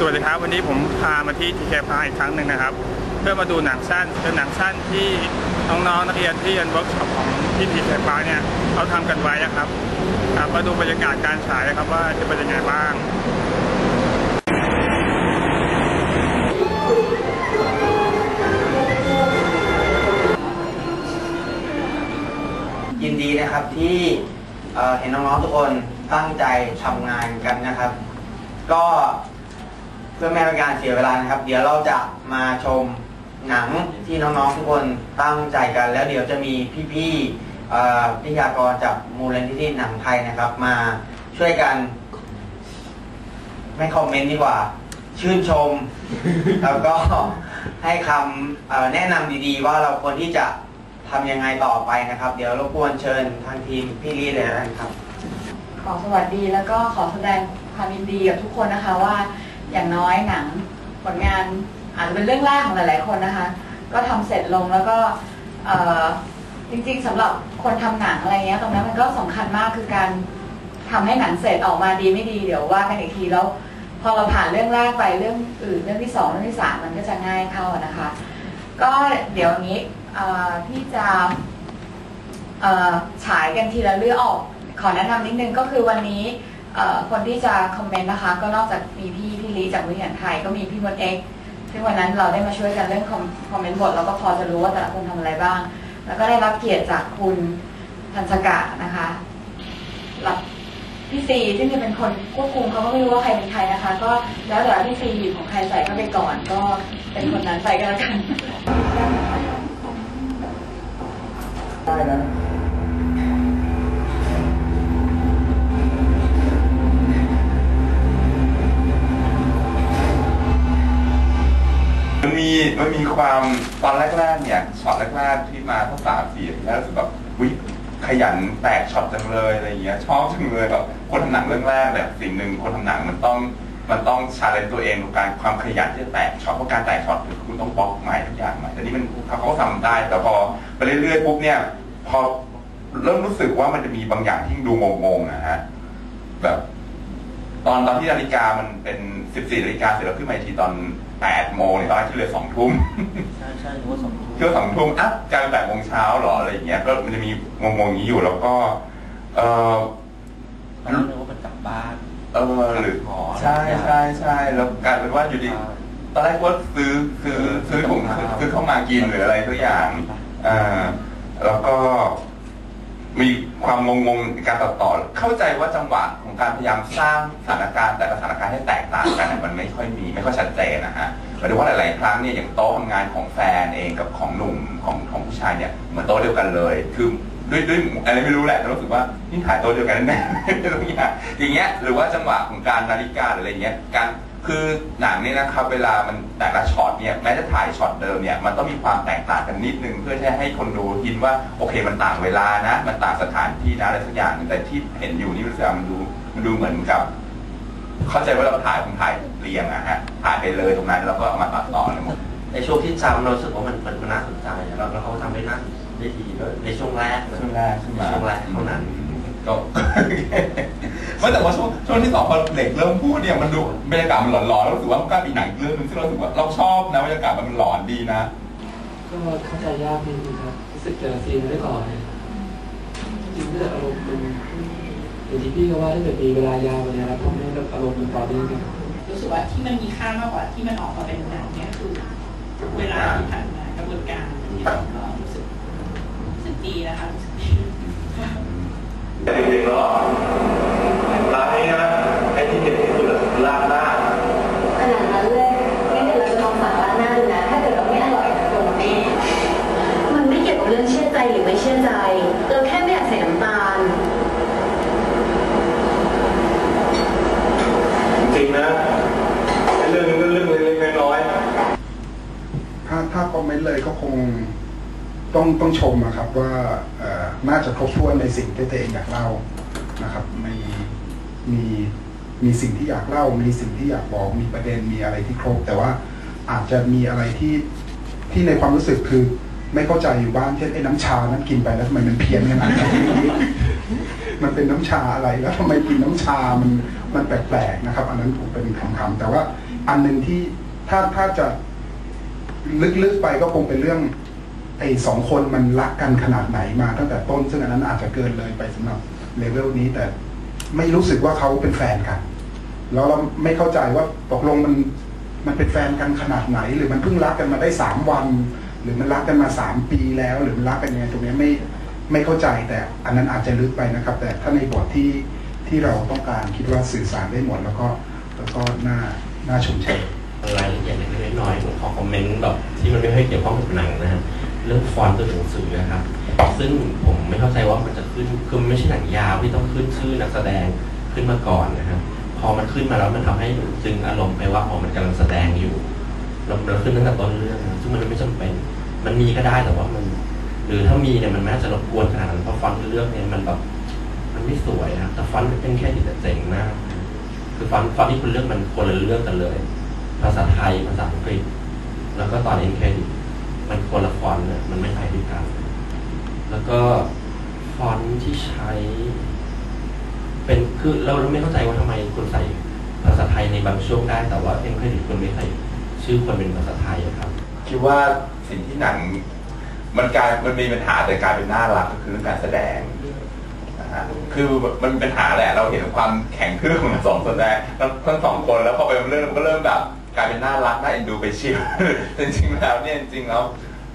สวัสดีครับ วันนี้ผมพามาที่ TK Park อีกครั้งหนึ่งนะครับ เพื่อมาดูหนังสั้นเป็นหนังสั้นที่น้องๆนักเรียนที่เรียนเวิร์กช็อปของที่ TK Park เนี่ยเขาทำกันไว้นะครับมาดูบรรยากาศการฉายนะครับว่าจะเป็นยังไงบ้างยินดีนะครับที่เเห็นน้องๆทุกคนตั้งใจทำงานกันนะครับ ก็ เพื่อไม่ให้เป็นการเสียเวลานะครับ เดี๋ยวเราจะมาชมหนังที่น้องๆทุกคนตั้งใจกัน แล้วเดี๋ยวจะมีพี่ๆเอ่อวิทยากรจากมูลนิธิหนังไทยนะครับ มาช่วยกัน ไม่คอมเมนต์ดีกว่า ชื่นชม แล้วก็ให้คำเอ่อแนะนำดีๆ ว่าเราควรที่จะทำยังไงต่อไปนะครับ เดี๋ยวรบกวนเชิญทางทีมพี่ลี่เลยนะครับ ขอสวัสดีแล้วก็ขอแสดงความยินดีกับทุกคนนะคะว่า อย่างน้อยหนังผลงานอาจจะเป็นเรื่องแรกของหลาย ๆ คนนะคะ ก็ทำเสร็จลงแล้วก็จริง ๆสำหรับคนทำหนังอะไรเงี้ยตรงนั้นมันก็สำคัญมากคือการทำให้หนังเสร็จออกมาดีไม่ดีเดี๋ยวว่ากันอีกทีแล้วพอเราผ่านเรื่องแรกไปเรื่องอื่นเรื่องที่สองเรื่องที่สามมันก็จะง่ายเข้านะคะ ก็เดี๋ยวนี้เอ่อที่จะฉายกันทีละเรื่องออกขอแนะนำนิดนึงก็คือวันนี้ คนที่จะคอมเมนต์นะคะ ก็นอกจากมีพี่พี่ลีจากวิทยาไทยก็มีพี่มดเอ็กซึ่งวันนั้นเราได้มาช่วยกันเรื่องคอมคอมเมนต์บทเราก็พอจะรู้ว่าแต่ละคนทำอะไรบ้าง แล้วก็ได้รับเกียรติจากคุณพันธกะนะคะรับพี่ซีซึ่งจะเป็นคนควบคุมเขาก็ไม่รู้ว่าใครเป็นใครนะคะ ก็แล้วแต่พี่ซีหยิบของใครใส่เข้าไปก่อน ก็เป็นคนนั้นไปก็แล้วกันได้แล้ มันมีมันมีความตอนแรกๆเนี่ยช็อตแรกๆที่มาทั้งสามสี่แล้วรู้สึกแบบวิขยันแตกช็อตจังเลยอะไรเงี้ยชอบจังเลยแบบคนทำหนังเรื่องแรกแบบสิ่งหนึ่งคนทำหนังมันต้องมันต้อง challenge ตัวเองกับการความขยันที่จะแตกช็อตเพราะการแตกช็อตคุณต้องบล็อกใหม่ทุกอย่างใหม่แต่นี่มันเขาทำได้แต่พอไปเรื่อยๆปุ๊บเนี่ยพอเริ่มรู้สึกว่ามันจะมีบางอย่างที่ดูงงๆนะฮะแบบ ตอนตอนที่นาฬิกามันเป็น 14นาฬิกาเสร็จแล้วขึ้นมาอีกทีตอน8โมงเนี่ยตอนแรกที่เหลือ2ทุ่มใช่ใช่รู้ว่าสมเที่ยวสองทุ่มอะกลายเป็นแปดโมงเช้าเหรออะไรอย่างเงี้ยก็มันจะมีงงๆอย่างนี้อยู่แล้วก็ เออตอนนั้นนึกว่ามันกลับบ้านเออหรือหอใช่ใช่ใช่แล้วกลายเป็นว่าอยู่ดีตอนแรกว่าซื้อซื้อซื้อถุงซื้อซื้อเข้ามากินหรืออะไรตัวอย่างอ่าแล้วก็ มีความงงๆในการตัดต่อ เข้าใจว่าจังหวะของการพยายามสร้างสถานการณ์แต่ละสถานการณ์ให้แตกต่างกันเนี่ยมันไม่ค่อยมีไม่ค่อยชัดเจนนะฮะหมายถึงว่าหลาย ๆ ครั้งเนี่ยอย่างโต๊ะทำงานของแฟนเองกับของหนุ่มของของผู้ชายเนี่ยเหมือนโต๊ะเดียวกันเลย คือด้วยด้วยอะไรไม่รู้แหละแต่รู้สึกว่านี่ถ่ายโต๊ะเดียวกันแน่ๆอย่างเงี้ยอย่างเงี้ยหรือว่าจังหวะของการนาฬิกาหรืออะไรเงี้ยการ คือหนังเนี่ยนะครับเวลามันแต่ละช็อตเนี่ยแม้จะถ่ายช็อตเดิมเนี่ยมันต้องมีความแตกต่างกันนิดนึงเพื่อที่จะให้คนดูยินว่าโอเคมันต่างเวลานะ มันต่างสถานที่นะอะไรสักอย่างหนึ่งแต่ที่เห็นอยู่นี่รู้สึกว่ามันดูมันดูเหมือนกับ เข้าใจว่าเราถ่ายคงถ่ายเรียงอะฮะถ่ายไปเลยตรงนั้นแล้วก็เอามาตัดต่อเลยหมดในช่วงที่จำเรารู้สึกว่ามันมันมันน่าสนใจแล้วแล้วเขาทำได้น่าได้ดีด้วยในช่วงแรกเลยช่วงแรกใช่ไหมช่วงแรกเท่านั้น ก็ไม่แต่ว่าช่วงช่วงที่สองพอเด็กเริ่มพูดเนี่ยมันดูบรรยากาศมันหลอนๆแล้วรู้สึกว่ามันก็มีหนังอีกเรื่องหนึงซึ่งเรารู้สึกว่าเราชอบนะบรรยากาศมันหลอนดีนะ ก็เข้าใจยากนิดนึงครับรู้สึกแต่ละซีนไม่ได้ก่อนเลยจริงๆถ้าเกิดอารมณ์มันอย่างที่พี่ก็ว่าถ้าเกิดมีเวลายาวกว่านี้แล้วทำให้อารมณ์มันต่อเนื่องกันรู้สึกว่าที่มันมีค่ามากกว่าที่มันออกมาเป็นหนังเนี่ยคือเวลาที่ผ่านมากระบวนการที่เราก็รู้สึกรู้สึกดีนะคะรู้สึกดี ถ้าเกิดเราไม่อร่อยนะโดนตีมันไม่เกี่ยวกับเรื่องเชื่อใจหรือไม่เชื่อใจเราแค่ไม่อยากใส่น้ำตาลจริงนะไอเรื่องนี้ก็เรื่องเล็กๆน้อยๆถ้าถ้าคอมเมนต์เลยก็คง ต้องต้องชมนะครับว่าน่าจะครบถ้วนในสิ่งที่ตัวเองอยากเล่านะครับมีมีมีสิ่งที่อยากเล่า มีสิ่งที่อยากบอกมีประเด็นมีอะไรที่ครบ แต่ว่าอาจจะมีอะไรที่ที่ในความรู้สึกคือไม่เข้าใจอยู่บ้างเช่นไอ้น้ำชานั้นกินไปแล้วทำไมมันเพี้ยนขนาดนั้มันเป็นน้ำชาอะไรแล้วทำไมกินน้ำชามันมันแปลกๆนะครับ อันนั้นผมเป็นคำๆแต่ว่าอันหนึ่งที่ถ้าถ้าจะลึกๆไปก็คงเป็นเรื่อง ไอ้สองคนมันรักกันขนาดไหนมาตั้งแต่ต้น ซึ่งอันนั้นอาจจะเกินเลยไปสำหรับเลเวลนี้ แต่ไม่รู้สึกว่าเขาเป็นแฟนกัน แล้วเราไม่เข้าใจว่าตกลงมันมันเป็นแฟนกันขนาดไหน หรือมันเพิ่งรักกันมาได้สามวัน หรือมันรักกันมาสามปีแล้ว หรือมันรักกันยังไงตรงนี้ไม่ไม่เข้าใจแต่อันนั้นอาจจะลึกไปนะครับ แต่ถ้าในบทที่ที่เราต้องการคิดว่าสื่อสารได้หมด แล้วก็แล้วก็น่าน่าชมเชยรายละเอียดเล็กๆน้อยๆผมขอคอมเมนต์แบบที่มันไม่ค่อยเกี่ยวข้องกับหนังนะฮะ เรื่องฟอนต์ตัวหนังสือนะครับ ซึ่งผมไม่เข้าใจว่ามันจะขึ้นคือไม่ใช่หนังยาวที่ต้องขึ้นชื่อนักแสดงขึ้นมาก่อนนะครับพอมันขึ้นมาแล้วมันทำให้จึงอารมณ์ไปว่าอ๋อมันกำลังแสดงอยู่เราเราขึ้นตั้งแต่ต้นเรื่องซึ่งมันไม่จำเป็น มันมีก็ได้แต่ว่ามัน หรือถ้ามีเนี่ยมันไม่น่าจะรบกวนขนาดนั้นเพราะฟอนต์เลือกเนี่ยมันแบบมันไม่สวยนะแต่ฟอนต์ end credit แต่เจ๋งมากคือฟอนต์ฟอนต์ที่คุณเลือกมันคนละเรื่องกันเลย ภาษาไทยภาษาอังกฤษแล้วก็ตอน end credit มันคนละฟอนต์เนี่ยมันไม่ไปด้วยกัน แล้วก็ฟอนต์ที่ใช้ เป็นคือเราไม่เข้าใจว่าทำไมคุณใส่ภาษาไทยในบางช่วงได้ แต่ว่า end credit คุณไม่ใส่ชื่อคนเป็นภาษาไทยครับ คิดว่าสิ่งที่หนังมันกลายมันมีปัญหาแต่กลายเป็นน่ารักก็คือเรื่องการแสดงนะฮะคือมันเป็นปัญหาแหละ เราเห็นความแข็งทื่อของทั้งสองแสดงทั้งสองคนแล้วพอไปเรื่องมันก็เริ่มแบบ กลายเป็นน่ารักน่าเอ็นดูไปเชิวจริงๆแล้วเนี่ยจริงๆแล้ว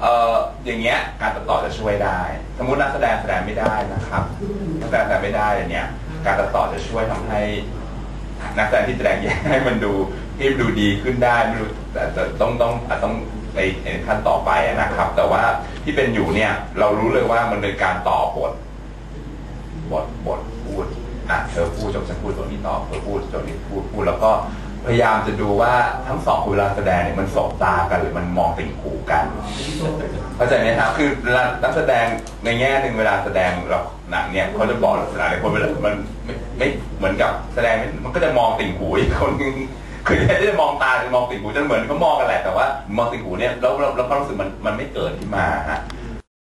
เอ่ออย่างเงี้ยการตัดต่อจะช่วยได้ สมมตินักแสดงแสดงไม่ได้นะครับนักแสดงแสดงไม่ได้เนี่ยการตัดต่อจะช่วยทำให้นักแสดงที่แสดงแย่ให้มันดูให้มันดูดีขึ้นได้ไม่รู้แต่ต้องต้องอาจต้องไปในขั้นต่อไปนะครับ แต่ว่าที่เป็นอยู่เนี่ยเรารู้เลยว่ามันเป็นการต่อบทบทบทพูดอะเธอพูดจบฉันพูดตัวนี้ต่อเธอพูดจบนี้พูดพูดแล้วก็ พยายามจะดูว่าทั้งสองเวลาแสดงเนี่ยมันสบตากันหรือมันมองติ่งหูกันเข้าใจไหมครับคือเวลานักแสดงในแง่หนึ่งเวลาแสดงเราหนังเนี่ยเขาจะบอกหลายคนเวลามันไม่ไม่เหมือนกับแสดงมันก็จะมองติ่งหูอีกคนนึงคือแทนที่จะมองตาจะมองติ่งหูจะเหมือนเขามองกันแหละแต่ว่ามองติ่งหูเนี่ยแล้วแล้วแล้วควารู้สึกมันมันไม่เกิดขึ้นมาฮะ